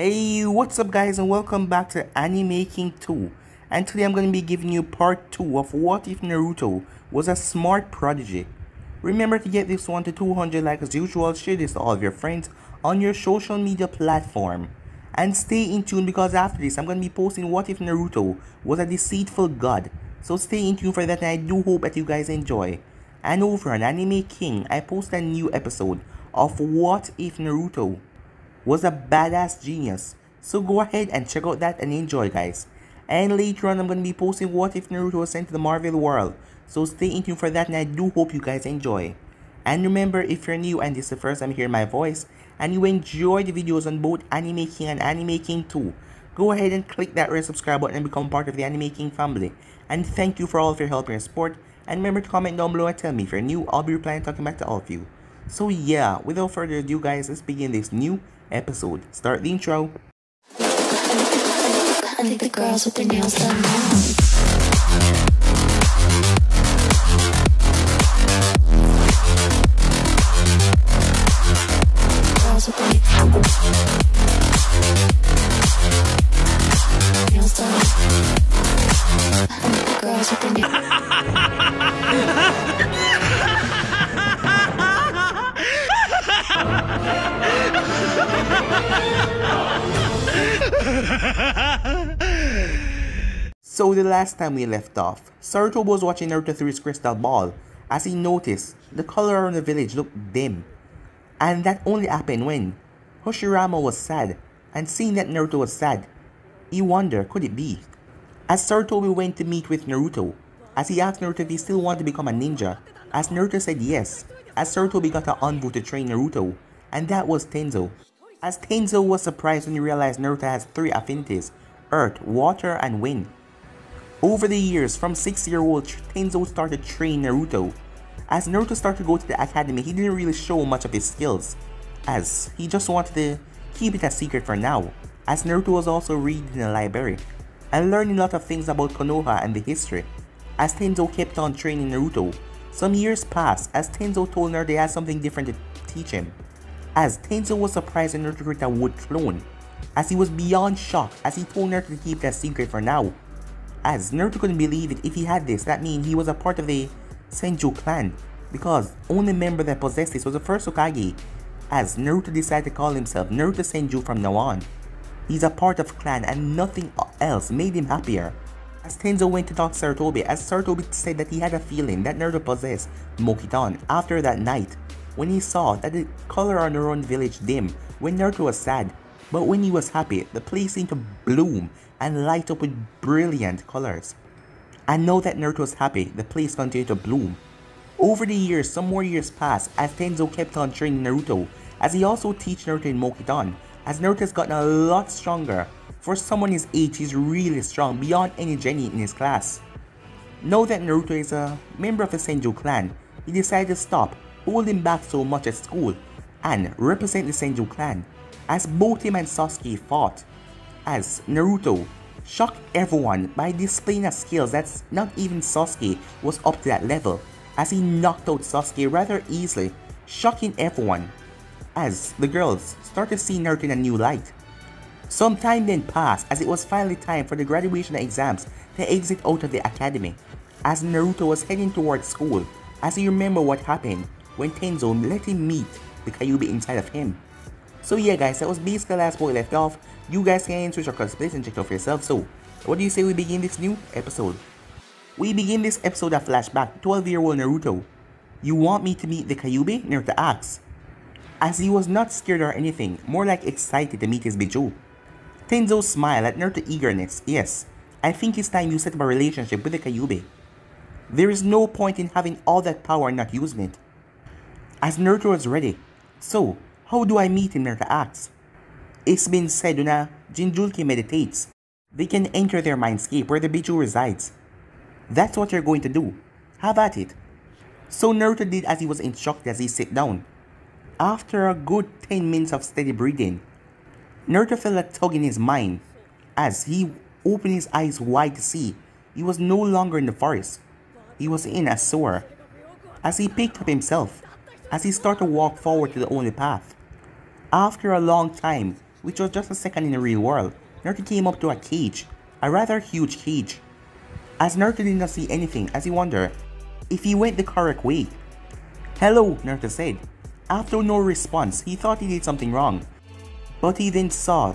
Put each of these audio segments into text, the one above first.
Hey, what's up guys and welcome back to Anime King 2 and today I'm going to be giving you part 2 of what if Naruto was a smart prodigy. Remember to get this one to 200 likes as usual, share this to all of your friends on your social media platform. And stay in tune because after this I'm going to be posting what if Naruto was a deceitful god. So stay in tune for that and I do hope that you guys enjoy. And over on Anime King I post a new episode of what if Naruto was a badass genius. So go ahead and check out that and enjoy guys. And later on I'm going to be posting what if Naruto was sent to the Marvel world. So stay in tune for that and I do hope you guys enjoy. And remember if you're new and this is the first time hearing my voice and you enjoy the videos on both Anime King and Anime King 2, go ahead and click that red subscribe button and become part of the Anime King family. And thank you for all of your help and support. And remember to comment down below and tell me if you're new, I'll be replying talking back to all of you. So yeah, without further ado guys, let's begin this new episode. Start the intro. I think the girls with their nails done now. So the last time we left off, Sarutobi was watching Naruto through his crystal ball as he noticed the color around the village looked dim. And that only happened when Hashirama was sad and seeing that Naruto was sad, he wondered could it be? As Sarutobi went to meet with Naruto, as he asked Naruto if he still wanted to become a ninja, as Naruto said yes, as Sarutobi got an envoy to train Naruto, and that was Tenzo. As Tenzo was surprised when he realized Naruto has three affinities, earth, water, and wind. Over the years, from 6-year-old, Tenzo started training Naruto. As Naruto started to go to the academy, he didn't really show much of his skills, as he just wanted to keep it a secret for now, as Naruto was also reading in the library, and learning a lot of things about Konoha and the history. As Tenzo kept on training Naruto, some years passed as Tenzo told Naruto he had something different to teach him. As Tenzo was surprised when Naruto created a wood clone, as he was beyond shocked as he told Naruto to keep that secret for now. As Naruto couldn't believe it, if he had this, that means he was a part of the Senju clan, because only member that possessed this was the first Hokage, as Naruto decided to call himself Naruto Senju from now on. He's a part of clan and nothing else made him happier. As Tenzo went to talk to Sarutobi, as Sarutobi said that he had a feeling that Naruto possessed Mokuton after that night, when he saw that the color on around the village dim when Naruto was sad, but when he was happy, the place seemed to bloom and light up with brilliant colors. I know that Naruto was happy, the place continued to bloom. Over the years, some more years passed as Tenzo kept on training Naruto, as he also teach Naruto in Mokuton, as Naruto has gotten a lot stronger. For someone his age, he's really strong beyond any Jenny in his class. Now that Naruto is a member of the Senju clan, he decided to stop holding back so much at school and represent the Senju clan, as both him and Sasuke fought. As Naruto shocked everyone by displaying a skill that's not even Sasuke was up to that level, as he knocked out Sasuke rather easily, shocking everyone. As the girls started seeing Naruto in a new light. Some time then passed as it was finally time for the graduation exams to exit out of the academy. As Naruto was heading towards school, as he remembered what happened when Tenzo let him meet the Kyuubi inside of him. So yeah guys, that was basically the last point left off. You guys can switch across place and check it out for yourself. So, what do you say we begin this new episode? We begin this episode of flashback 12 year old Naruto. You want me to meet the Kyuubi? Naruto asks. As he was not scared or anything, more like excited to meet his Biju. Tenzo smiled at Naruto's eagerness. Yes, I think it's time you set up a relationship with the Kyuubi. There is no point in having all that power and not using it. As Naruto was ready, so how do I meet? Naruto asks. It's been said when a Jinchuriki meditates, they can enter their mindscape where the Biju resides. That's what you're going to do. Have at it. So Naruto did as he was instructed as he sat down. After a good 10 minutes of steady breathing, Naruto felt a tug in his mind as he opened his eyes wide to see he was no longer in the forest. He was in a sewer. As he picked up himself, as he started to walk forward to the only path. After a long time, which was just a second in the real world, Naruto came up to a cage, a rather huge cage. As Naruto did not see anything as he wondered if he went the correct way. Hello, Naruto said. After no response, he thought he did something wrong. But he then saw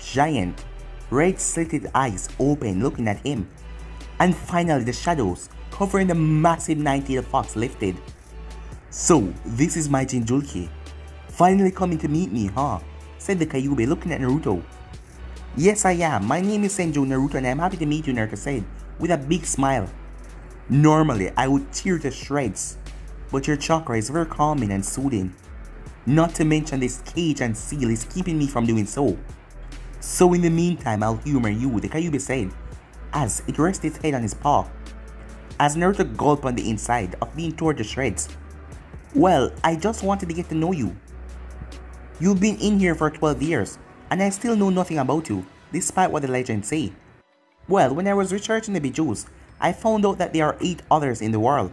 giant, red slitted eyes open looking at him. And finally the shadows covering the massive nine-tailed fox lifted. So, this is my Jinchuriki. Finally coming to meet me, huh? Said the Kyuubi looking at Naruto. Yes, I am. My name is Senju Naruto and I'm happy to meet you, Naruto said, with a big smile. Normally, I would tear to shreds, but your chakra is very calming and soothing. Not to mention this cage and seal is keeping me from doing so. So in the meantime, I'll humor you, the Kyuubi said, as it rested its head on his paw. As Naruto gulped on the inside of being torn to shreds. Well, I just wanted to get to know you. You've been in here for 12 years, and I still know nothing about you, despite what the legends say. Well, when I was researching the Bijus, I found out that there are 8 others in the world.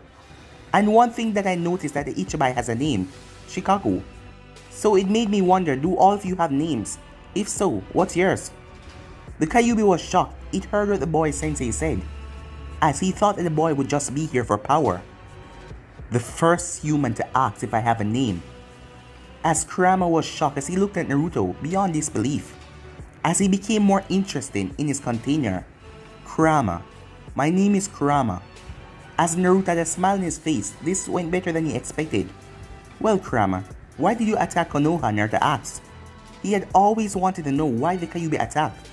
And one thing that I noticed that the Ichibi has a name, Shikaku. So it made me wonder, do all of you have names? If so, what's yours? The Kyuubi was shocked, it heard what the boy sensei said, as he thought that the boy would just be here for power. The first human to ask if I have a name. As Kurama was shocked as he looked at Naruto beyond disbelief. As he became more interested in his container. Kurama. My name is Kurama. As Naruto had a smile on his face, this went better than he expected. Well Kurama, why did you attack Konoha? Naruto asked. He had always wanted to know why the Kyuubi attacked.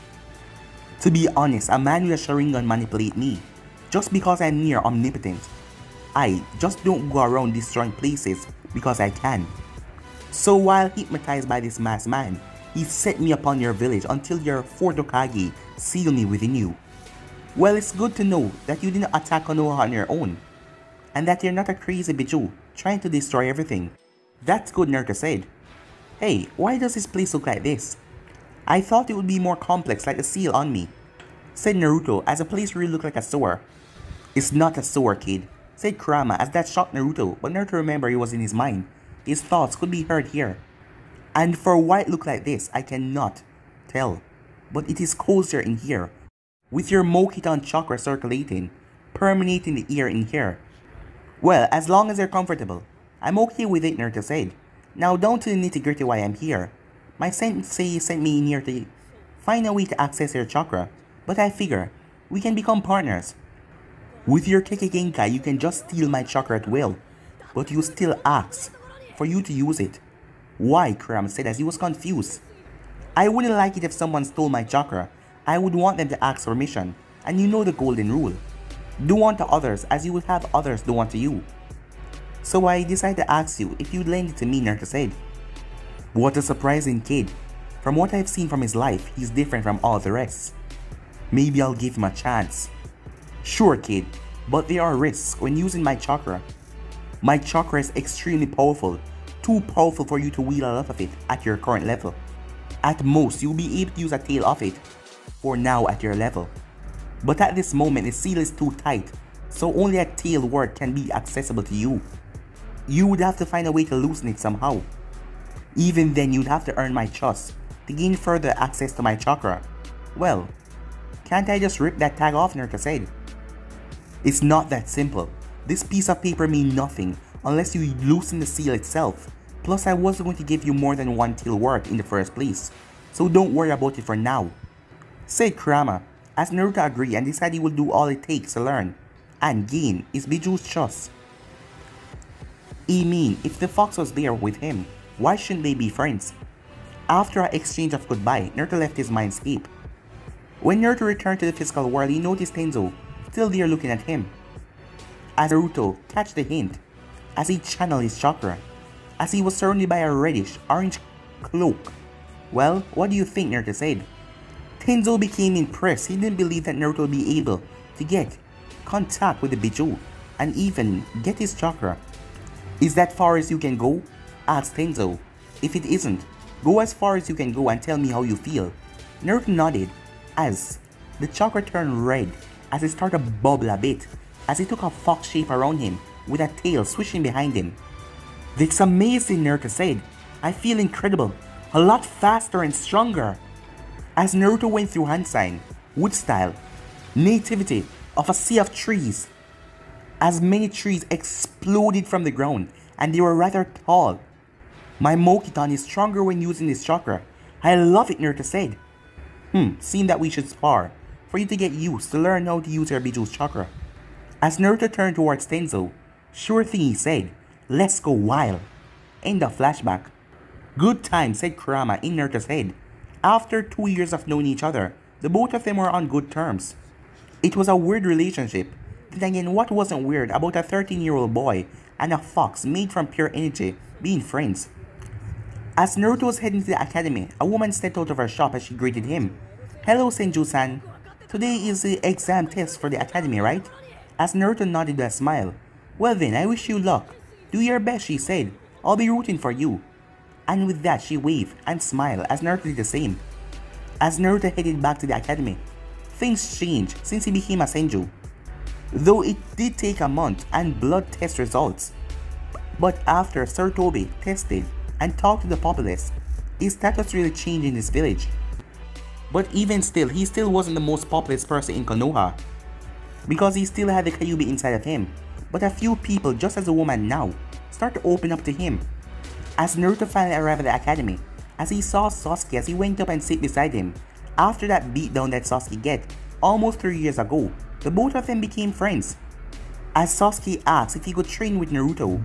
To be honest, a man with a Sharingan manipulate me, just because I'm near omnipotent. I just don't go around destroying places because I can. So while hypnotized by this masked man, he set me upon your village until your fourth Hokage seal me within you. Well, it's good to know that you didn't attack Konoha on your own, and that you're not a crazy Biju trying to destroy everything. That's good, Naruto said. Hey, why does this place look like this? I thought it would be more complex like a seal on me, said Naruto as the place really looked like a sewer. It's not a sewer, kid, said Kurama as that shocked Naruto, but Naruto remembered it was in his mind. His thoughts could be heard here. And for why it looked like this, I cannot tell. But it is cozier in here, with your Mokuton chakra circulating, permeating the air in here. Well, as long as you're comfortable, I'm okay with it, Naruto said. Now down to the nitty gritty why I'm here. My sensei sent me in here to find a way to access your chakra, but I figure we can become partners. With your Kekkei Genkai, you can just steal my chakra at will, but you still ask for you to use it. Why? Kurama said as he was confused. I wouldn't like it if someone stole my chakra. I would want them to ask permission, and you know the golden rule. Do unto others as you would have others do unto you. So I decided to ask you if you'd lend it to me, Naruto said. What a surprising kid. From what I've seen from his life, he's different from all the rest. Maybe I'll give him a chance. Sure kid, but there are risks when using my chakra. My chakra is extremely powerful, too powerful for you to wield a lot of it at your current level. At most, you'll be able to use a tail of it, for now at your level. But at this moment, the seal is too tight, so only a tail word can be accessible to you. You would have to find a way to loosen it somehow. Even then, you'd have to earn my trust to gain further access to my chakra. Well, can't I just rip that tag off, Naruto said. It's not that simple. This piece of paper means nothing unless you loosen the seal itself. Plus I wasn't going to give you more than one till word in the first place. So don't worry about it for now. Said Kurama, as Naruto agreed and decided he will do all it takes to learn and gain is Biju's trust. I mean, if the fox was there with him, why shouldn't they be friends? After our exchange of goodbye, Naruto left his mindscape. When Naruto returned to the physical world, he noticed Tenzo still there looking at him. As Naruto catch the hint, as he channeled his chakra, as he was surrounded by a reddish orange cloak. Well, what do you think Naruto said? Tenzo became impressed. He didn't believe that Naruto would be able to get contact with the Biju and even get his chakra. Is that far as you can go? asked Tenzo. If it isn't, go as far as you can go and tell me how you feel. Naruto nodded as the chakra turned red as it started to bubble a bit as he took a fox shape around him with a tail swishing behind him. That's amazing, Naruto said. I feel incredible. a lot faster and stronger. As Naruto went through hand sign, wood style, nativity of a sea of trees, as many trees exploded from the ground and they were rather tall. My Mokuton is stronger when using this chakra. I love it, Naruto said. Hmm, seemed that we should spar, for you to get used to learn how to use your Bijuu's chakra. As Naruto turned towards Tenzo, sure thing he said, let's go wild. End of flashback. Good time, said Kurama in Naruto's head. After two years of knowing each other, the both of them were on good terms. It was a weird relationship. Then again, what wasn't weird about a 13 year old boy and a fox made from pure energy being friends? As Naruto was heading to the academy, a woman stepped out of her shop as she greeted him. Hello, Senju-san. Today is the exam test for the academy, right? As Naruto nodded a smile. Well then, I wish you luck. Do your best, she said. I'll be rooting for you. And with that, she waved and smiled as Naruto did the same. As Naruto headed back to the academy, things changed since he became a Senju. Though it did take a month and blood test results. But after Sarutobi tested and talked to the populace, his status really changed in his village. But even still, he still wasn't the most populous person in Konoha. Because he still had the Kyuubi inside of him. But a few people, just as a woman now, start to open up to him. As Naruto finally arrived at the academy, as he saw Sasuke as he went up and sit beside him, after that beatdown that Sasuke get almost 3 years ago, the both of them became friends. As Sasuke asked if he could train with Naruto,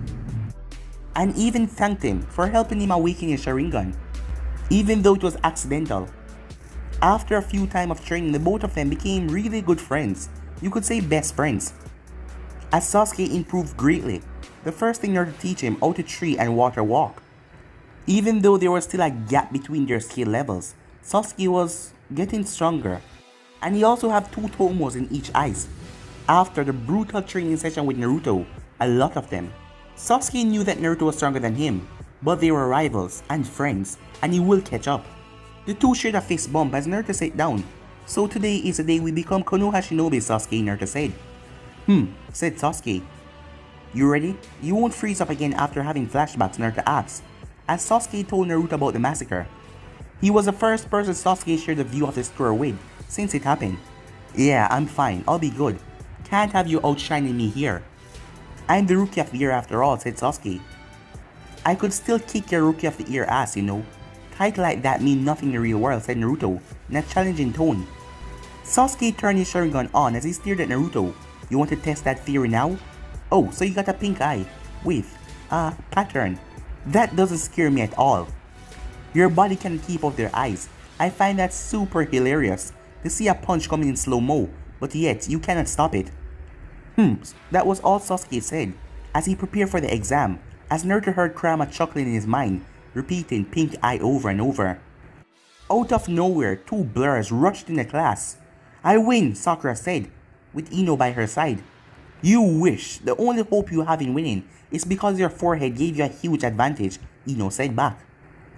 and even thanked him for helping him awaken his Sharingan, even though it was accidental. After a few time of training, the both of them became really good friends, you could say best friends. As Sasuke improved greatly, the first thing Naruto teach him how to tree and water walk. Even though there was still a gap between their skill levels, Sasuke was getting stronger. And he also had two tomos in each eyes. After the brutal training session with Naruto, a lot of them, Sasuke knew that Naruto was stronger than him, but they were rivals and friends, and he will catch up. The two shared a fist bump as Naruto sat down. So today is the day we become Konoha Shinobi, Sasuke, Naruto said. Hmm, said Sasuke. You ready? You won't freeze up again after having flashbacks, Naruto asked, as Sasuke told Naruto about the massacre. He was the first person Sasuke shared the view of the store with, since it happened. Yeah, I'm fine, I'll be good. Can't have you outshining me here. I'm the Rookie of the Year after all, said Sasuke. I could still kick your Rookie of the Year ass, you know. Title like that mean nothing in the real world, said Naruto, in a challenging tone. Sasuke turned his Sharingan on as he stared at Naruto. You want to test that theory now? Oh, so you got a pink eye. With, a pattern. That doesn't scare me at all. Your body can keep out their eyes. I find that super hilarious. To see a punch coming in slow-mo, but yet you cannot stop it. Hmm, that was all Sasuke said, as he prepared for the exam, as Naruto heard Kurama chuckling in his mind, repeating pink eye over and over. Out of nowhere, two blurs rushed in the class. I win, Sakura said, with Ino by her side. You wish the only hope you have in winning is because your forehead gave you a huge advantage, Ino said back.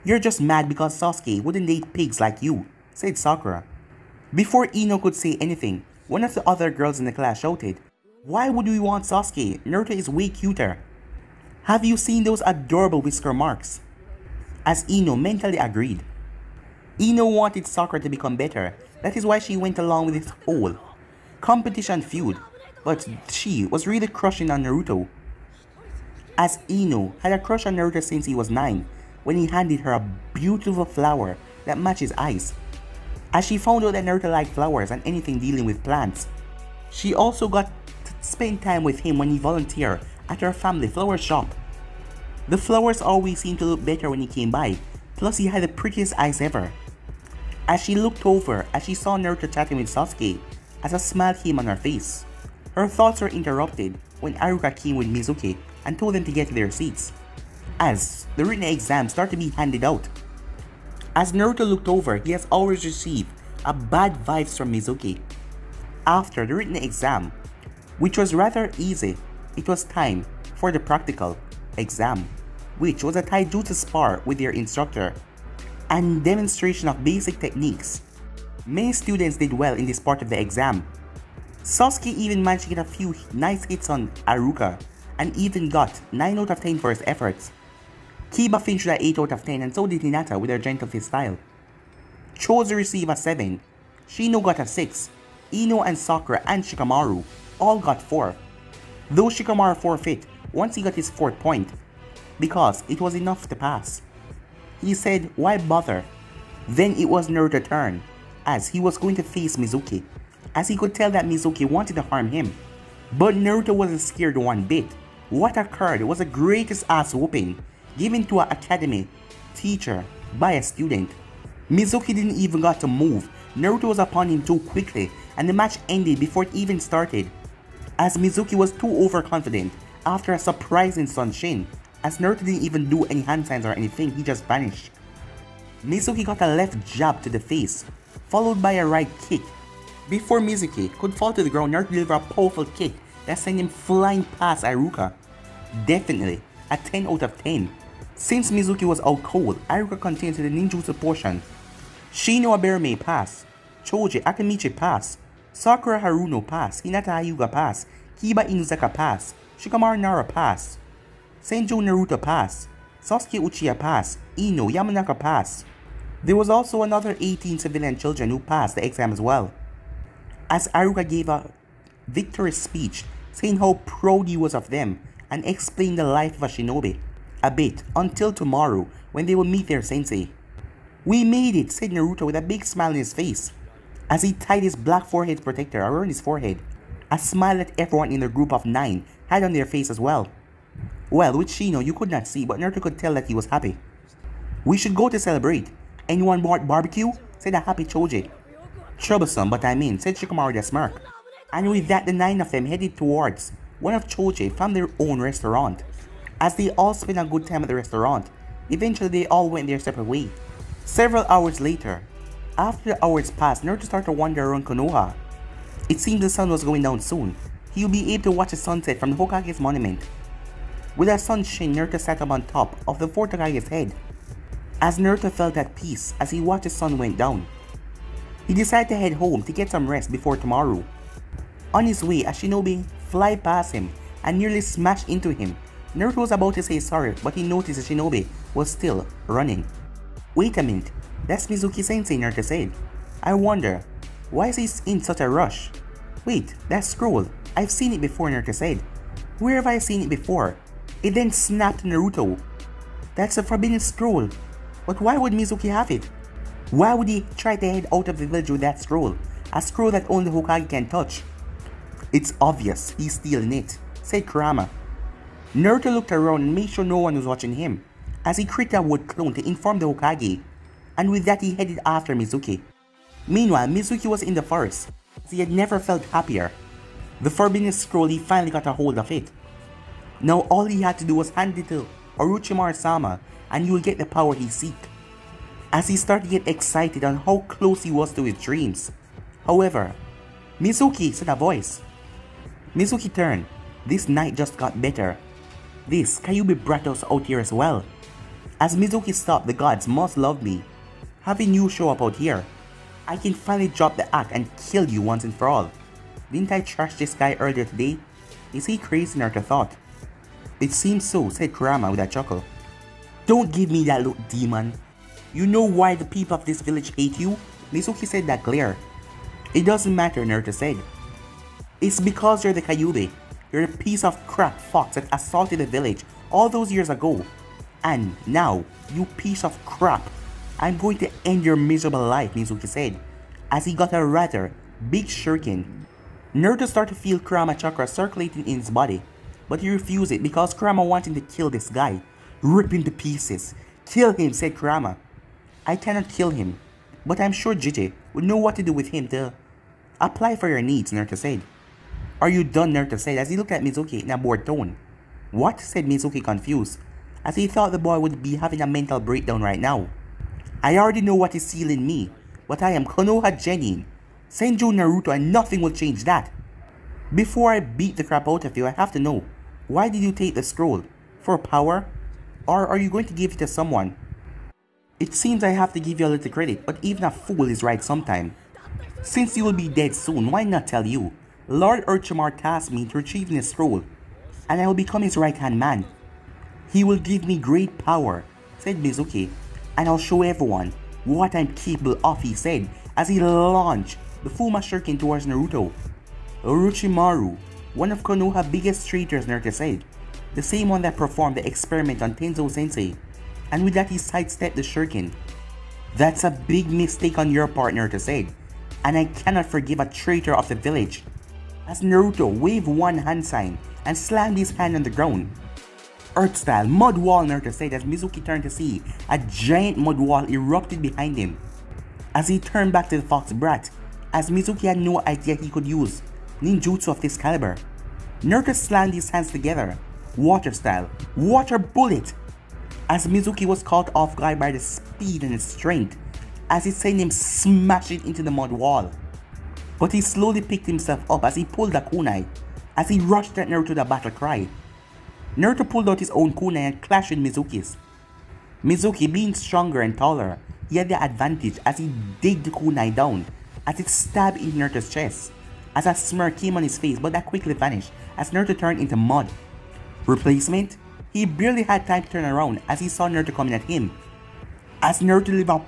You're just mad because Sasuke wouldn't date pigs like you, said Sakura. Before Ino could say anything, one of the other girls in the class shouted, Why would we want Sasuke? Naruto is way cuter. Have you seen those adorable whisker marks? As Ino mentally agreed. Ino wanted Sakura to become better, that is why she went along with this whole competition feud, but she was really crushing on Naruto. As Ino had a crush on Naruto since he was 9, when he handed her a beautiful flower that matches eyes. As she found out that Naruto liked flowers and anything dealing with plants. She also got to spend time with him when he volunteered at her family flower shop. The flowers always seemed to look better when he came by, plus he had the prettiest eyes ever. As she looked over as she saw Naruto chatting with Sasuke, as a smile came on her face. Her thoughts were interrupted when Iruka came with Mizuki and told them to get to their seats. As the written exam started to be handed out. As Naruto looked over, he has always received a bad vibes from Mizuki. After the written exam, which was rather easy, it was time for the practical exam, which was a taijutsu spar with their instructor and demonstration of basic techniques. Many students did well in this part of the exam. Sasuke even managed to get a few nice hits on Iruka, and even got 9 out of 10 for his efforts. Kiba finished at 8 out of 10 and so did Hinata with her gentle fist style. Choji received a 7, Shino got a 6, Ino and Sakura and Shikamaru all got 4. Though Shikamaru forfeit once he got his 4th point, because it was enough to pass. He said, why bother? Then it was Naruto's turn, as he was going to face Mizuki, as he could tell that Mizuki wanted to harm him. But Naruto wasn't scared one bit. What occurred was the greatest ass whooping given to an academy teacher by a student. Mizuki didn't even got to move. Naruto was upon him too quickly and the match ended before it even started. As Mizuki was too overconfident after a surprising Shunshin, as Naruto didn't even do any hand signs or anything, he just vanished. Mizuki got a left jab to the face, followed by a right kick. Before Mizuki could fall to the ground, Naruto delivered a powerful kick that sent him flying past Iruka. Definitely a 10 out of 10. Since Mizuki was out cold, Iruka continued to the ninjutsu portion. Shino Aburame may pass, Choji Akimichi pass, Sakura Haruno pass, Hinata Hyuga pass, Kiba Inuzaka pass, Shikamaru Nara pass, Senju Naruto pass, Sasuke Uchiha pass, Ino Yamanaka pass. There was also another 18 civilian children who passed the exam as well. As Iruka gave a victory speech saying how proud he was of them and explained the life of a shinobi a bit until tomorrow when they will meet their sensei. We made it, said Naruto with a big smile on his face as he tied his black forehead protector around his forehead. A smile that everyone in the group of nine had on their face as well. Well, with Shino you could not see, but Naruto could tell that he was happy. We should go to celebrate. Anyone want barbecue? said a happy Choji. Troublesome, but I mean, said Shikamaru a smirk. And with that, the nine of them headed towards one of Choji from their own restaurant. As they all spent a good time at the restaurant, eventually they all went their separate way. Several hours later, after the hours passed, Naruto started to wander around Konoha. It seemed the sun was going down soon. He would be able to watch the sunset from the Hokage's monument. With a shunshin, Naruto sat up on top of the Hokage's head. As Naruto felt at peace as he watched the sun went down, he decided to head home to get some rest before tomorrow. On his way, a shinobi fly past him and nearly smashed into him. Naruto was about to say sorry, but he noticed the shinobi was still running. Wait a minute, that's Mizuki Sensei, Naruto said. I wonder, why is he in such a rush? Wait, that scroll, I've seen it before, Naruto said. Where have I seen it before? It then snapped Naruto. That's a forbidden scroll. But why would Mizuki have it? Why would he try to head out of the village with that scroll? A scroll that only Hokage can touch. It's obvious he's stealing it, said Kurama. Naruto looked around and made sure no one was watching him, as he created a wood clone to inform the Hokage, and with that he headed after Mizuki. Meanwhile, Mizuki was in the forest, as he had never felt happier. The Forbidden Scroll, he finally got a hold of it. Now all he had to do was hand it to Orochimaru-sama, and he will get the power he seek. As he started to get excited on how close he was to his dreams. However, Mizuki said a voice. Mizuki turned. This night just got better. This Kyuubi brought us out here as well. As Mizuki stopped, the gods must love me. Having you show up out here, I can finally drop the act and kill you once and for all. Didn't I trash this guy earlier today? Is he crazy Naruto thought? It seems so, said Kurama with a chuckle. Don't give me that look, demon. You know why the people of this village hate you? Mizuki said that glare. It doesn't matter, Naruto said. It's because you're the Kyuubi. You're a piece of crap fox that assaulted the village all those years ago. And now, you piece of crap, I'm going to end your miserable life, Mizuki said, as he got a rather big shuriken. Naruto started to feel Kurama chakra circulating in his body, but he refused it because Kurama wanted to kill this guy. Rip him to pieces. Kill him, said Kurama. I cannot kill him, but I'm sure Jiji would know what to do with him to apply for your needs, Naruto said. Are you done, Naruto said as he looked at Mizuki in a bored tone. What? said Mizuki confused, as he thought the boy would be having a mental breakdown right now. I already know what is sealing me, but I am Konoha Genin, Senju Naruto and nothing will change that. Before I beat the crap out of you, I have to know, why did you take the scroll? For power? Or are you going to give it to someone? It seems I have to give you a little credit, but even a fool is right sometime. Since you will be dead soon, why not tell you? Lord Orochimaru tasked me to retrieve the scroll, and I will become his right-hand man. He will give me great power said Mizuki, and I'll show everyone what I'm capable of, he said, as he launched the Fuma Shuriken towards Naruto. Orochimaru, one of Konoha's biggest traitors, said, the same one that performed the experiment on Tenzo Sensei, and with that he sidestepped the Shuriken. That's a big mistake on your part, said, and I cannot forgive a traitor of the village. As Naruto waved one hand sign and slammed his hand on the ground. Earth style mud wall Naruto said as Mizuki turned to see a giant mud wall erupted behind him. As he turned back to the Fox Brat, as Mizuki had no idea he could use ninjutsu of this caliber. Naruto slammed his hands together, water style, water bullet, as Mizuki was caught off guard by the speed and the strength, as he sent him smashing into the mud wall. But he slowly picked himself up as he pulled a kunai, as he rushed at Naruto the battle cry. Naruto pulled out his own kunai and clashed with Mizuki's. Mizuki being stronger and taller, he had the advantage as he digged the kunai down as it stabbed into Naruto's chest. As a smirk came on his face but that quickly vanished as Naruto turned into mud. Replacement? He barely had time to turn around as he saw Naruto coming at him. As Naruto delivered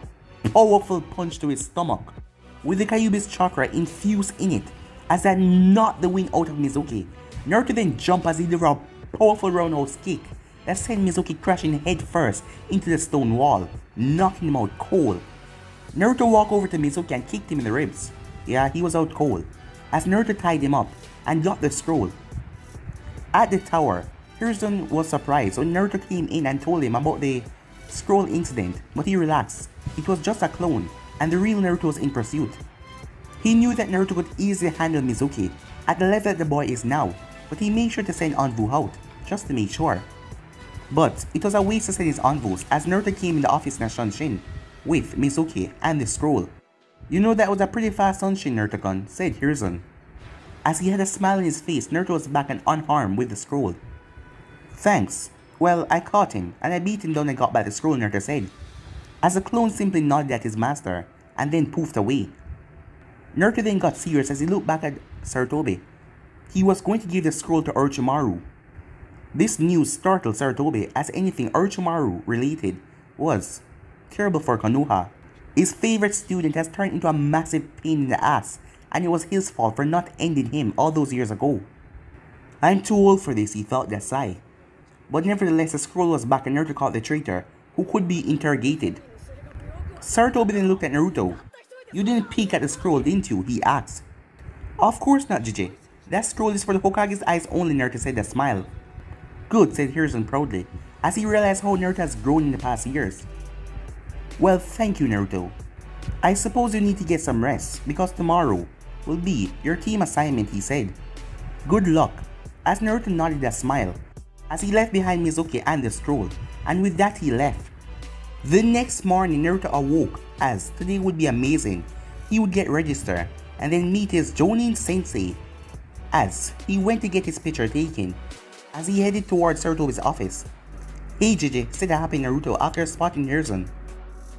a powerful punch to his stomach, with the Kyuubi's chakra infused in it, as that knocked the wing out of Mizuki. Naruto then jumped as he delivered a powerful roundhouse kick that sent Mizuki crashing headfirst into the stone wall, knocking him out cold. Naruto walked over to Mizuki and kicked him in the ribs. Yeah, he was out cold. As Naruto tied him up and got the scroll. At the tower, Hiruzen was surprised when Naruto came in and told him about the scroll incident, but he relaxed. It was just a clone, and the real Naruto was in pursuit. He knew that Naruto could easily handle Mizuki at the level that the boy is now, but he made sure to send Anbu out, just to make sure. But it was a waste to send his envoys as Naruto came in the office near Shunshin with Mizuki and the scroll. You know that was a pretty fast Shunshin Naruto-kun, said Hiruzen. As he had a smile on his face, Naruto was back and unharmed with the scroll. Thanks. Well, I caught him, and I beat him down and got back the scroll, Naruto said. As the clone simply nodded at his master, and then poofed away. Naruto then got serious as he looked back at Sarutobi. He was going to give the scroll to Orochimaru. This news startled Sarutobi as anything Orochimaru related was terrible for Konoha. His favorite student has turned into a massive pain in the ass, and it was his fault for not ending him all those years ago. I'm too old for this, he thought that sigh. But nevertheless, the scroll was back and Naruto caught the traitor, who could be interrogated. Sarutobi then looked at Naruto. You didn't peek at the scroll, didn't you? he asked. Of course not, Jiji. That scroll is for the Hokage's eyes only, Naruto said a smile. Good, said Hiruzen proudly, as he realized how Naruto has grown in the past years. Well, thank you, Naruto. I suppose you need to get some rest, because tomorrow will be your team assignment, he said. Good luck, as Naruto nodded a smile, as he left behind Mizuki and the scroll, and with that he left. The next morning, Naruto awoke, as today would be amazing. He would get registered, and then meet his Jonin sensei, as he went to get his picture taken, as he headed towards Sarutobi's office. Hey Jiji, said the happy Naruto after spotting Hiruzen.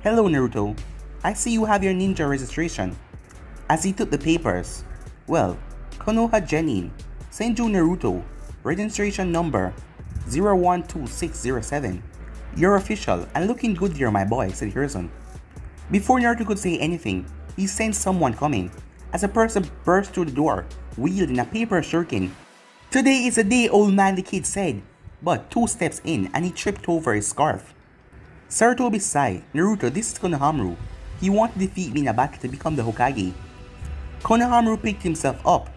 Hello Naruto, I see you have your ninja registration. As he took the papers, well, Konoha Genin, Senju Naruto, registration number 012607. You're official and looking good here my boy, said Hiruzen. Before Naruto could say anything, he sensed someone coming, as a person burst through the door, wielding a paper shuriken. Today is a day, old man, the kid said, but two steps in and he tripped over his scarf. Sarutobi sighed, Naruto, this is Konohamaru. He wanted to defeat me in a battle to become the Hokage. Konohamaru picked himself up,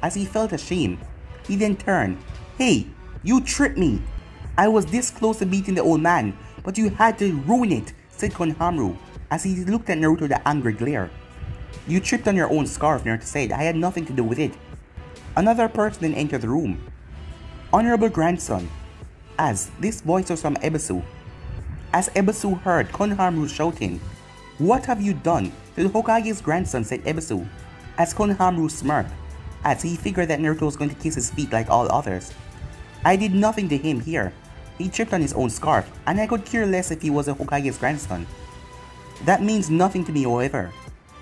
as he felt ashamed. He then turned, Hey, you tripped me! I was this close to beating the old man, but you had to ruin it, said Konohamaru, as he looked at Naruto with an angry glare. You tripped on your own scarf, Naruto said. I had nothing to do with it. Another person then entered the room. Honorable grandson, as this voice was from Ebisu. As Ebisu heard Konohamaru shouting, What have you done to the Hokage's grandson, said Ebisu, as Konohamaru smirked, as he figured that Naruto was going to kiss his feet like all others. I did nothing to him here. He tripped on his own scarf, and I could care less if he was a Hokage's grandson. That means nothing to me, however.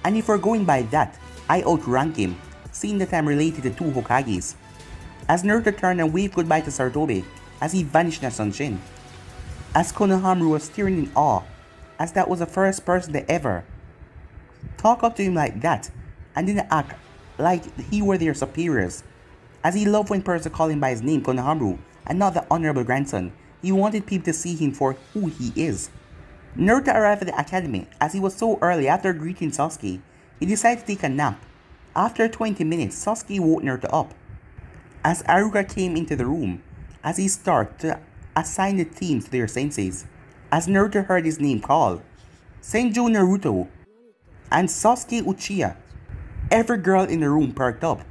And if we're going by that, I outrank him, seeing that I'm related to two Hokages. As Naruto turned and waved goodbye to Sarutobi, as he vanished in Shunshin. As Konohamaru was staring in awe, as that was the first person to ever talk up to him like that and didn't act like he were their superiors. As he loved when persons called him by his name Konohamaru and not the honorable grandson, he wanted people to see him for who he is. Naruto arrived at the academy as he was so early after greeting Sasuke. He decided to take a nap. After 20 minutes, Sasuke woke Naruto up. As Iruka came into the room, as he started to assign the teams to their senseis. As Naruto heard his name called, Senju Naruto and Sasuke Uchiha. Every girl in the room perked up,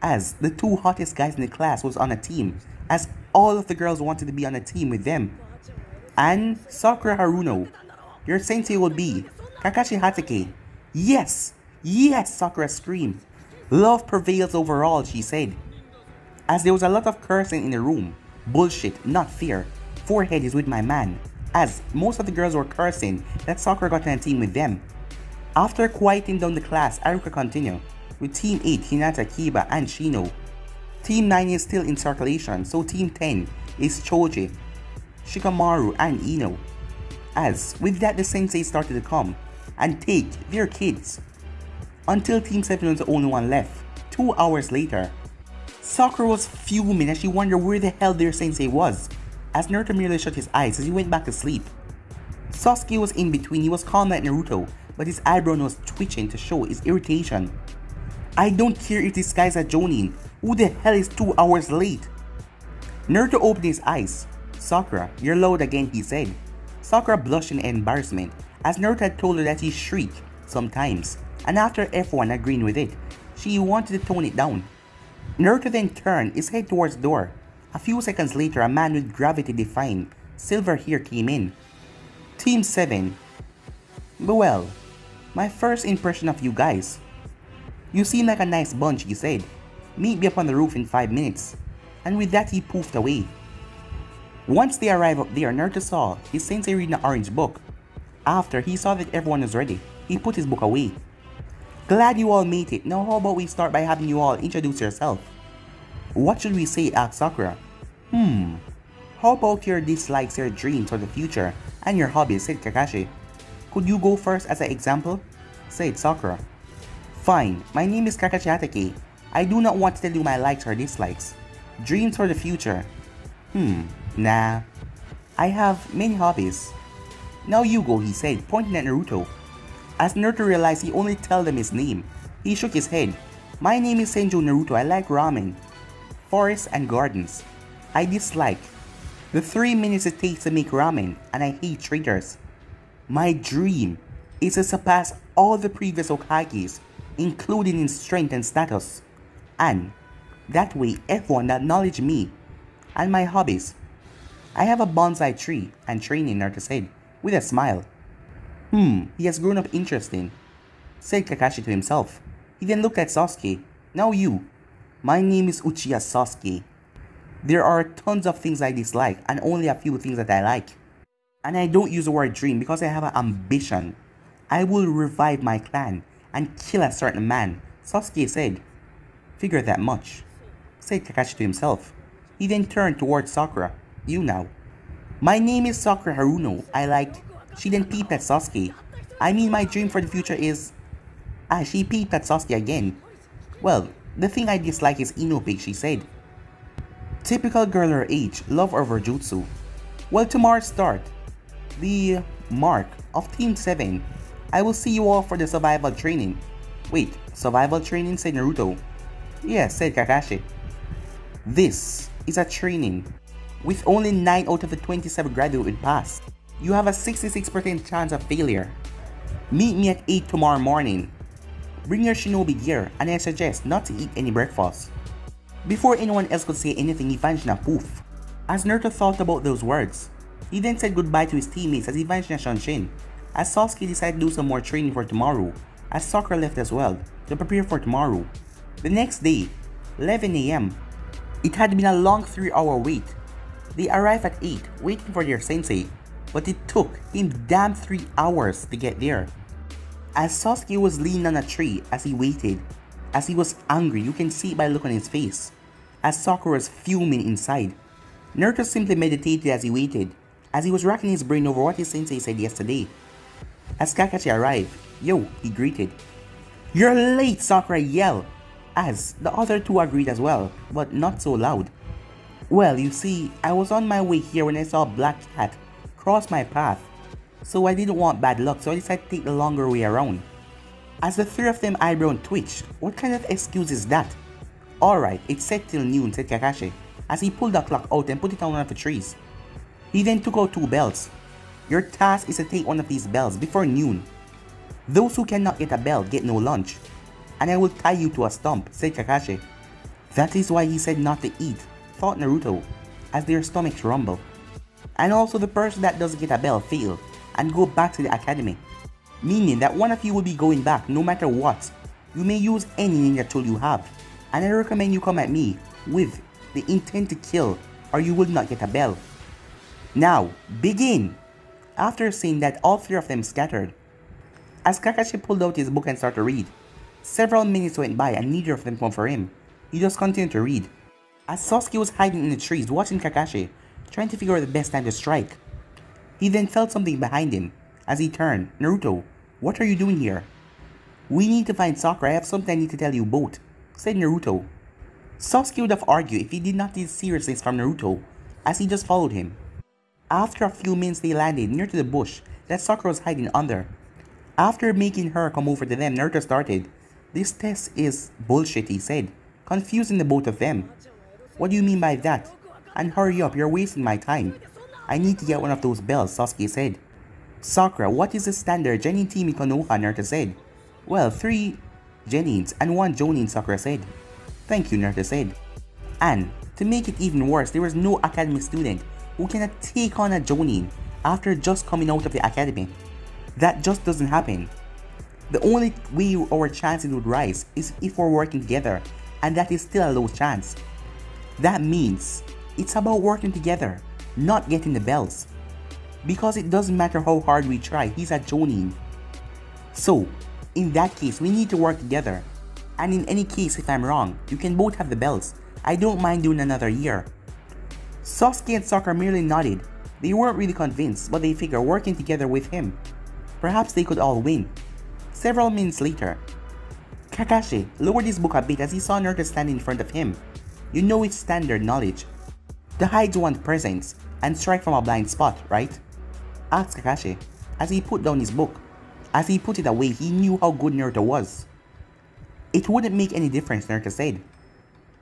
as the two hottest guys in the class was on a team, as all of the girls wanted to be on a team with them. And Sakura Haruno, your sensei will be Kakashi Hatake. Yes, yes, Sakura screamed. Love prevails over all, she said. As there was a lot of cursing in the room. Bullshit, not fear. Forehead is with my man. As most of the girls were cursing that Sakura got on a team with them. After quieting down the class, Iruka continued with Team 8, Hinata, Kiba, and Shino. Team 9 is still in circulation, so Team 10 is Choji, Shikamaru, and Ino. As with that the sensei started to come and take their kids. Until Team 7 was the only one left. Two hours later, Sakura was fuming as she wondered where the hell their sensei was, as Naruto merely shut his eyes as he went back to sleep. Sasuke was in between, he was calm like Naruto, but his eyebrow was twitching to show his irritation. I don't care if this guy's a Jonin, who the hell is two hours late? Naruto opened his eyes. Sakura, you're loud again, he said. Sakura blushed in embarrassment, as Naruto had told her that he shrieked sometimes, and after everyone agreeing with it, she wanted to tone it down. Naruto then turned his head towards the door. A few seconds later, a man with gravity-defying silver hair came in. Team 7. Well, my first impression of you guys. You seem like a nice bunch, he said. Meet me up on the roof in 5 minutes. And with that, he poofed away. Once they arrived up there, Naruto saw his sensei reading an orange book. After he saw that everyone was ready, he put his book away. Glad you all made it. Now how about we start by having you all introduce yourself? What should we say? asked Sakura. Hmm. How about your dislikes, your dreams for the future, and your hobbies, said Kakashi. Could you go first as an example? said Sakura. Fine, my name is Kakashi Hatake. I do not want to tell you my likes or dislikes. Dreams for the future. Hmm, nah. I have many hobbies. Now you go, he said, pointing at Naruto. As Naruto realized he only told them his name, he shook his head. My name is Senju Naruto. I like ramen, forests, and gardens. I dislike the three minutes it takes to make ramen, and I hate traitors. My dream is to surpass all the previous Hokages, including in strength and status. And that way everyone acknowledge me and my hobbies. I have a bonsai tree and training, Naruto said, with a smile. Hmm, he has grown up interesting, said Kakashi to himself. He then looked at Sasuke. Now you. My name is Uchiha Sasuke. There are tons of things I dislike and only a few things that I like. And I don't use the word dream because I have an ambition. I will revive my clan and kill a certain man, Sasuke said. Figure that much, said Kakashi to himself. He then turned towards Sakura. You now. My name is Sakura Haruno. I like she then peeped at Sasuke. I mean my dream for the future is... Ah, she peeped at Sasuke again. Well, the thing I dislike is Ino Inopic, she said. Typical girl her age, love over jutsu. Well, tomorrow start. The mark of Team 7. I will see you all for the survival training. Wait, survival training, said Naruto. Yes, said Kakashi. This is a training. With only 9 out of the 27 graduate would pass you have a 66% chance of failure. Meet me at 8 tomorrow morning. Bring your shinobi gear and I suggest not to eat any breakfast. Before anyone else could say anything, he poof. As Naruto thought about those words, he then said goodbye to his teammates as he vanished in Shunshin. As Sasuke decided to do some more training for tomorrow, as Sakura left as well to prepare for tomorrow. The next day, 11am, it had been a long 3 hour wait. They arrived at 8, waiting for their sensei, but it took him damn 3 hours to get there. As Sasuke was leaning on a tree as he waited, as he was angry, you can see it by the look on his face, as Sakura was fuming inside. Naruto simply meditated as he waited, as he was racking his brain over what his sensei said yesterday. As Kakashi arrived, yo, he greeted. You're late, Sakura yelled, as the other two agreed as well, but not so loud. Well, you see, I was on my way here when I saw black cat cross my path, so I didn't want bad luck, so I decided to take the longer way around. As the three of them eyebrow twitched, what kind of excuse is that? Alright, it's set till noon, said Kakashi, as he pulled the clock out and put it on one of the trees. He then took out two bells. Your task is to take one of these bells before noon. Those who cannot get a bell get no lunch. And I will tie you to a stump, said Kakashi. That is why he said not to eat, thought Naruto, as their stomachs rumble. And also the person that doesn't get a bell fail and go back to the academy. Meaning that one of you will be going back no matter what. You may use any ninja tool you have. And I recommend you come at me with the intent to kill or you will not get a bell. Now, begin! After seeing that, all three of them scattered. As Kakashi pulled out his book and started to read, several minutes went by and neither of them come for him. He just continued to read. As Sasuke was hiding in the trees watching Kakashi, trying to figure out the best time to strike. He then felt something behind him. As he turned, Naruto, what are you doing here? We need to find Sakura, I have something I need to tell you both, said Naruto. Sasuke would have argued if he did not see seriousness from Naruto, as he just followed him. After a few minutes they landed near to the bush that Sakura was hiding under. After making her come over to them, Naruto started. This test is bullshit, he said, confusing the both of them. What do you mean by that? And hurry up, you're wasting my time. I need to get one of those bells, Sasuke said. Sakura, what is the standard Genin team Konoha, Naruto said. Well, three Genins and one Jonin, Sakura said. Thank you, Naruto said. And, to make it even worse, there was no academy student who cannot take on a Jonin after just coming out of the academy. That just doesn't happen. The only way our chances would rise is if we're working together, and that is still a low chance. That means it's about working together, not getting the bells. Because it doesn't matter how hard we try, he's a Jonin. So, in that case, we need to work together. And in any case, if I'm wrong, you can both have the bells. I don't mind doing another year. Sasuke and Sakura merely nodded. They weren't really convinced, but they figured working together with him. Perhaps they could all win. Several minutes later, Kakashi lowered his book a bit as he saw Naruto standing in front of him. You know it's standard knowledge. To hides want presence and strike from a blind spot, right? Asked Kakashi as he put down his book. As he put it away, he knew how good Naruto was. It wouldn't make any difference, Naruto said.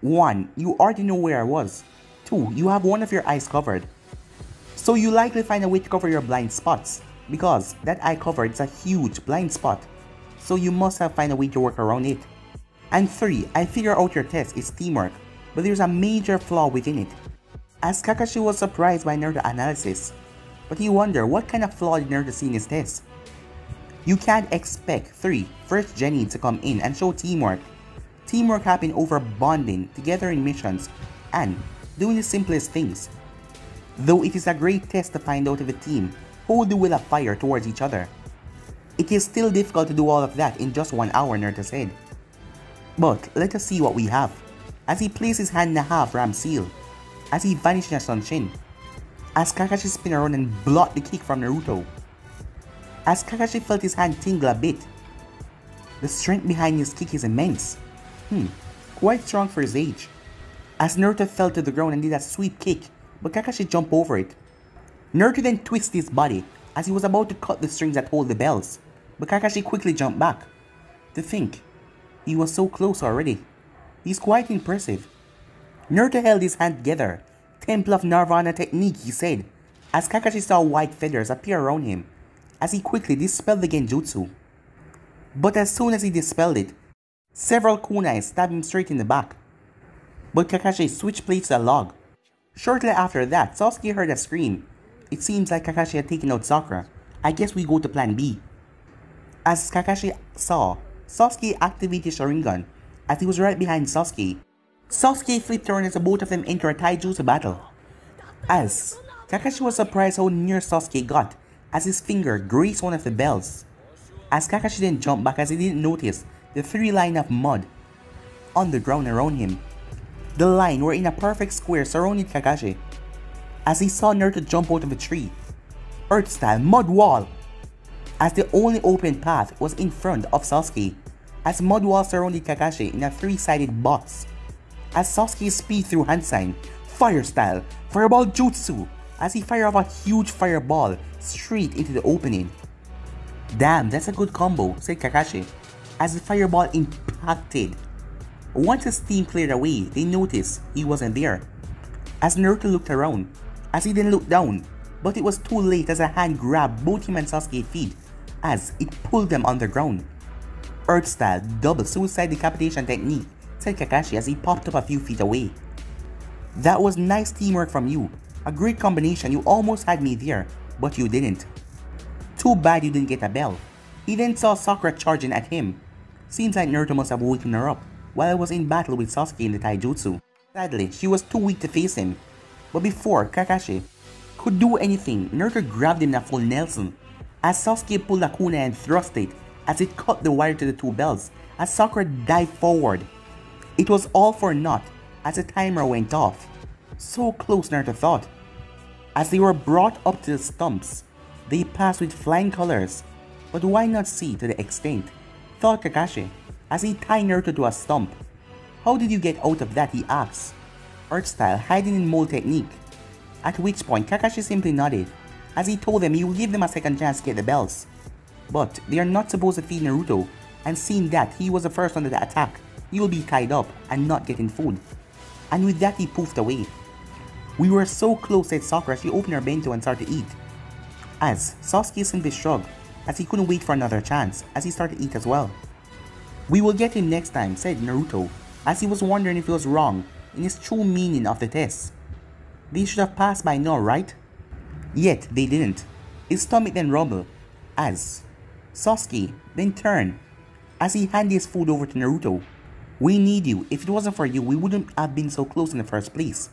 1. You already know where I was. 2. You have one of your eyes covered. So you likely find a way to cover your blind spots, because that eye covered is a huge blind spot, so you must have find a way to work around it. And 3. I figure out your test is teamwork, but there's a major flaw within it. As Kakashi was surprised by Naruto analysis, but he wondered what kind of flaw did Naruto see in his. You can't expect 3 first Genin to come in and show teamwork. Teamwork happen over bonding together in missions and doing the simplest things. Though it is a great test to find out if a team hold the will of fire towards each other. It is still difficult to do all of that in just one hour, Naruto said. But let us see what we have. As he placed his hand in the half ram seal, as he vanished in a Shunshin. As Kakashi spin around and blocked the kick from Naruto. As Kakashi felt his hand tingle a bit. The strength behind his kick is immense. Hmm, quite strong for his age. As Naruto fell to the ground and did a sweep kick, but Kakashi jumped over it. Naruto then twisted his body as he was about to cut the strings that hold the bells, but Kakashi quickly jumped back. To think, he was so close already. He's quite impressive. Naruto held his hand together. Temple of Nirvana technique, he said, as Kakashi saw white feathers appear around him, as he quickly dispelled the genjutsu. But as soon as he dispelled it, several kunais stabbed him straight in the back. But Kakashi switched plates to a log. Shortly after that, Sasuke heard a scream. It seems like Kakashi had taken out Sakura. I guess we go to plan B. As Kakashi saw, Sasuke activated Sharingan as he was right behind Sasuke. Sasuke flipped around as both of them enter a taijutsu battle. As Kakashi was surprised how near Sasuke got as his finger grazed one of the bells. As Kakashi then jumped back as he didn't notice the three line of mud on the ground around him. The line were in a perfect square surrounding Kakashi. as he saw Naruto jump out of a tree. Earth style mud wall! As the only open path was in front of Sasuke, as mud wall surrounded Kakashi in a three-sided box. As Sasuke speed through hand sign, fire style, fireball jutsu, as he fired off a huge fireball straight into the opening. Damn, that's a good combo, said Kakashi, as the fireball impacted. Once the steam cleared away, they noticed he wasn't there. As Naruto looked around, as he then looked down, but it was too late as a hand grabbed both him and Sasuke's feet as it pulled them underground. Earth style double suicide decapitation technique, said Kakashi as he popped up a few feet away. That was nice teamwork from you. A great combination, you almost had me there, but you didn't. Too bad you didn't get a bell. He then saw Sakura charging at him. Seems like Naruto must have woken her up while I was in battle with Sasuke in the taijutsu. Sadly, she was too weak to face him. But before Kakashi could do anything, Naruto grabbed him in a full Nelson. As Sasuke pulled a kunai and thrust it, as it cut the wire to the two bells, as Sakura dived forward. It was all for naught, as the timer went off. So close Naruto thought. As they were brought up to the stumps, they passed with flying colors. But why not see to the extent? Thought Kakashi, as he tied Naruto to a stump. How did you get out of that, he asked. Earth style hiding in mold technique. At which point Kakashi simply nodded, as he told them he would give them a second chance to get the bells. But they are not supposed to feed Naruto, and seeing that he was the first under the attack, will be tied up and not getting food. And with that he poofed away. We were so close said Sakura she opened her bento and started to eat. As Sasuke simply shrugged, as he couldn't wait for another chance, as he started to eat as well. We will get him next time, said Naruto, as he was wondering if he was wrong in his true meaning of the test. They should have passed by now, right? Yet they didn't. His stomach then rumbled, as Sasuke then turned, as he handed his food over to Naruto. We need you. If it wasn't for you, we wouldn't have been so close in the first place.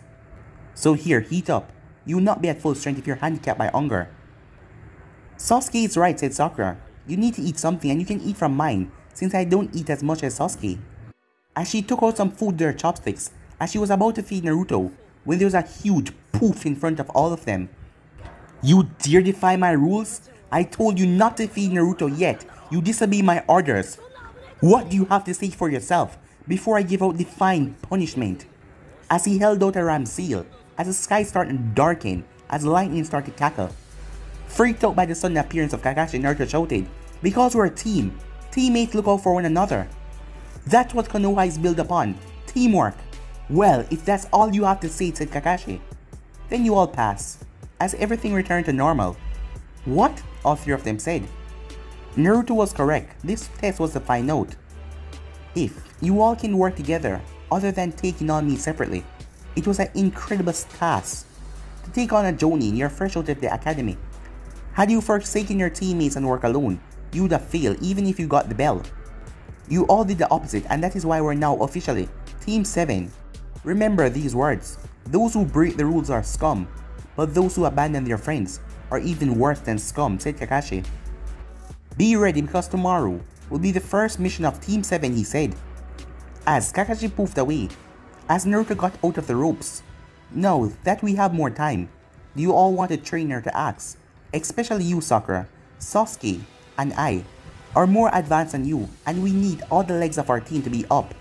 So here, heat up. You will not be at full strength if you're handicapped by hunger. Sasuke is right, said Sakura. You need to eat something and you can eat from mine, since I don't eat as much as Sasuke. As she took out some food her chopsticks, as she was about to feed Naruto, when there was a huge poof in front of all of them. You dare defy my rules? I told you not to feed Naruto yet. You disobey my orders. What do you have to say for yourself before I give out the fine punishment? As he held out a ram seal, as the sky started to darken, as lightning started to cackle. Freaked out by the sudden appearance of Kakashi, Naruto shouted, Because we're a team, teammates look out for one another. That's what Konoha is built upon, teamwork. Well, if that's all you have to say, said Kakashi, then you all pass, as everything returned to normal. What? All three of them said. Naruto was correct, this test was to find out if you all can work together other than taking on me separately. It was an incredible task to take on a Jonin, you're fresh out of the academy. Had you forsaken your teammates and work alone, you would have failed even if you got the bell. You all did the opposite and that is why we're now officially Team 7. Remember these words, those who break the rules are scum, but those who abandon their friends are even worse than scum, said Kakashi. Be ready because tomorrow will be the first mission of Team 7, he said. As Kakashi poofed away, as Naruto got out of the ropes. Now that we have more time, do you all want a trainer to ask? Especially you, Sakura, Sasuke, and I are more advanced than you and we need all the legs of our team to be up.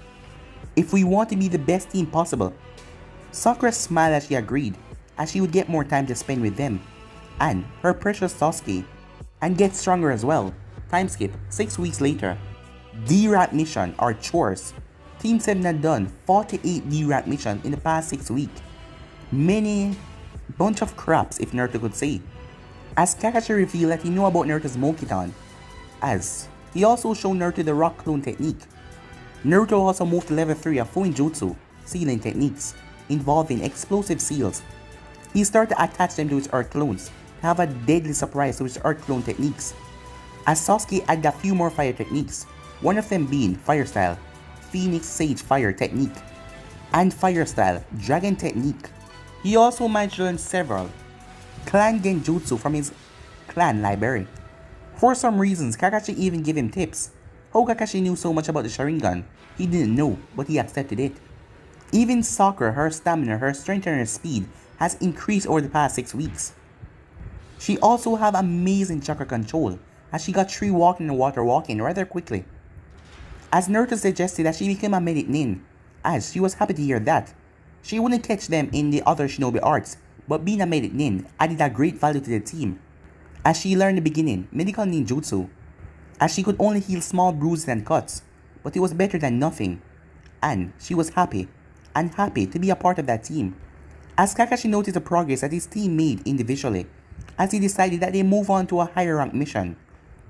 If we want to be the best team possible. Sakura smiled as she agreed, as she would get more time to spend with them, and her precious Sasuke, and get stronger as well. Time skip, 6 weeks later. D-Rank mission or chores. Team 7 had done 48 D-Rank mission in the past 6 weeks. Many bunch of craps if Naruto could say. As Kakashi revealed that he knew about Naruto's Mokuton, as he also showed Naruto the rock clone technique. Naruto also moved to level 3 of Fuinjutsu, sealing techniques, involving explosive seals. He started to attach them to his earth clones, to have a deadly surprise to his earth clone techniques. As Sasuke added a few more fire techniques, one of them being Fire Style, Phoenix Sage Fire technique, and Fire Style, Dragon technique. He also managed to learn several clan genjutsu from his clan library. For some reasons, Kakashi even gave him tips. How Kakashi knew so much about the Sharingan, he didn't know, but he accepted it. Even Sakura, her stamina, her strength and her speed has increased over the past 6 weeks. She also have amazing chakra control as she got tree walking and water walking rather quickly. As Naruto suggested that she became a medic nin, as she was happy to hear that. She wouldn't catch them in the other shinobi arts, but being a medic nin added a great value to the team. As she learned the beginning, medical ninjutsu, as she could only heal small bruises and cuts, but it was better than nothing. And she was happy, and happy to be a part of that team. As Kakashi noticed the progress that his team made individually, as he decided that they move on to a higher rank mission.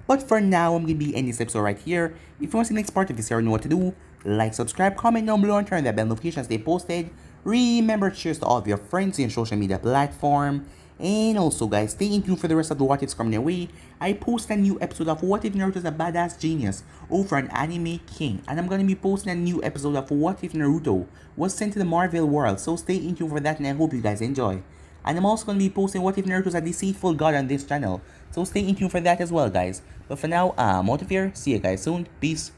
But for now, I'm going to be ending this episode right here. If you want to see the next part of this, you already know what to do. Like, subscribe, comment down below, and turn that bell notifications they posted. Remember to share to all of your friends in social media platform. And also guys, stay in tune for the rest of the What Ifs coming your way. I post a new episode of What If Naruto is a Badass Genius over on Anime King. And I'm gonna be posting a new episode of What If Naruto was sent to the Marvel world. So stay tuned for that and I hope you guys enjoy. And I'm also gonna be posting What If Naruto is a deceitful god on this channel. So stay in tune for that as well guys. But for now, uh, of here. See you guys soon. Peace.